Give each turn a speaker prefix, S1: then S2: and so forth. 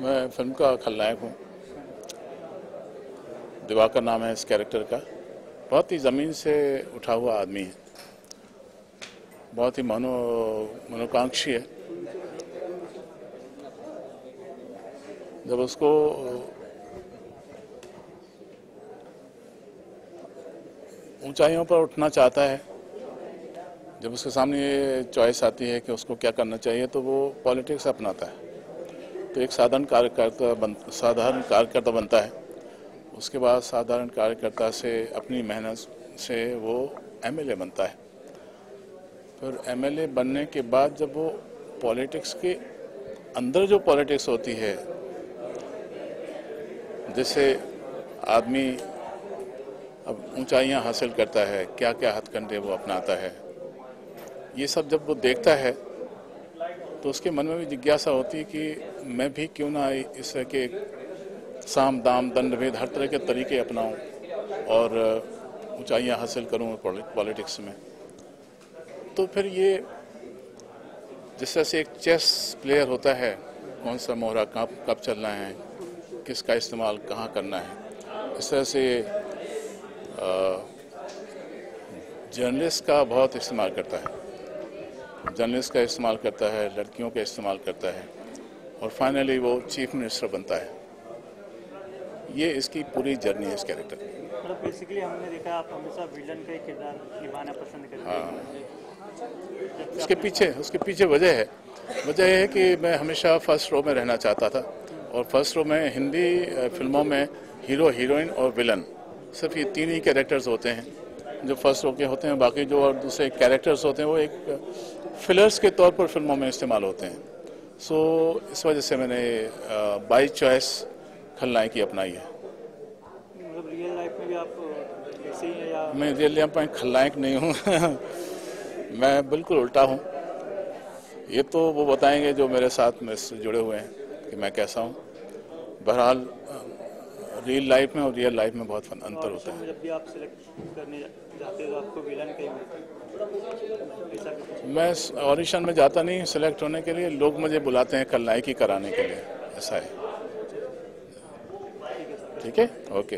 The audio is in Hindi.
S1: मैं फ़िल्म का खलनायक हूँ। दिवाकर नाम है इस कैरेक्टर का। बहुत ही ज़मीन से उठा हुआ आदमी है। बहुत ही मनो, मनोकांक्षी है। जब उसको, ऊंचाइयों पर उठना चाहता है, जब उसके सामने ये चॉइस आती है कि उसको क्या करना चाहिए तो वो पॉलिटिक्स अपनाता है। तो एक साधारण कार्यकर्ता बन, साधारण कार्यकर्ता बनता है। उसके बाद साधारण कार्यकर्ता से अपनी मेहनत से वो एमएलए बनता है। फिर एमएलए बनने के बाद जब वो पॉलिटिक्स के अंदर जो पॉलिटिक्स होती है जिससे आदमी अब ऊंचाइयाँ हासिल करता है क्या क्या हथकंडे वो अपनाता है, ये सब जब वो देखता है तो उसके मन में भी जिज्ञासा होती है कि मैं भी क्यों ना इस तरह के साम, दाम, दंड, भेद, हर तरह के तरीके अपनाऊं और ऊंचाइयाँ हासिल करूँ पॉलिटिक्स में। तो फिर ये जिस तरह से एक चेस प्लेयर होता है, कौन सा मोहरा कब कब चलना है, किसका इस्तेमाल कहाँ करना है, इस तरह से जर्नलिस्ट का बहुत इस्तेमाल करता है। जर्नलिस्ट का इस्तेमाल करता है लड़कियों का इस्तेमाल करता है और फाइनली वो चीफ मिनिस्टर बनता है। ये इसकी पूरी जर्नी है इस कैरेक्टर की।
S2: मतलब बेसिकली हमने देखा आप हमेशा विलन का किरदार निभाना पसंद करते हाँ।
S1: उसके पीछे उसके पीछे वजह है। वजह यह है कि मैं हमेशा फ़र्स्ट रो में रहना चाहता था और फ़र्स्ट रो में हिंदी फ़िल्मों में हीरो हीरोइन और विलन सिर्फ़ ये तीन ही कैरेक्टर्स होते हैं। जो फ़र्स्ट रो के होते हैं बाकी जो और दूसरे कैरेक्टर्स होते हैं वो एक फिलर्स के तौर पर फ़िल्मों में इस्तेमाल होते हैं। सो so, इस वजह से मैंने बाई चॉइस खलनायकी अपनाई है।
S2: मतलब रियल लाइफ में भी आप ऐसे ही हैं या
S1: मैं रियल लाइफ में खलनायक नहीं हूँ। मैं बिल्कुल उल्टा हूँ। ये तो वो बताएँगे जो मेरे साथ में जुड़े हुए हैं कि मैं कैसा हूँ। बहरहाल रियल लाइफ में और रियल लाइफ में बहुत अंतर होता है।
S2: जब भी आप सिलेक्ट करने जाते हो तो आपको विलन का मिलता है?
S1: मैं ऑडिशन में जाता नहीं सिलेक्ट होने के लिए लोग मुझे बुलाते हैं कल नायकी कराने के लिए ऐसा है। ठीक है ओके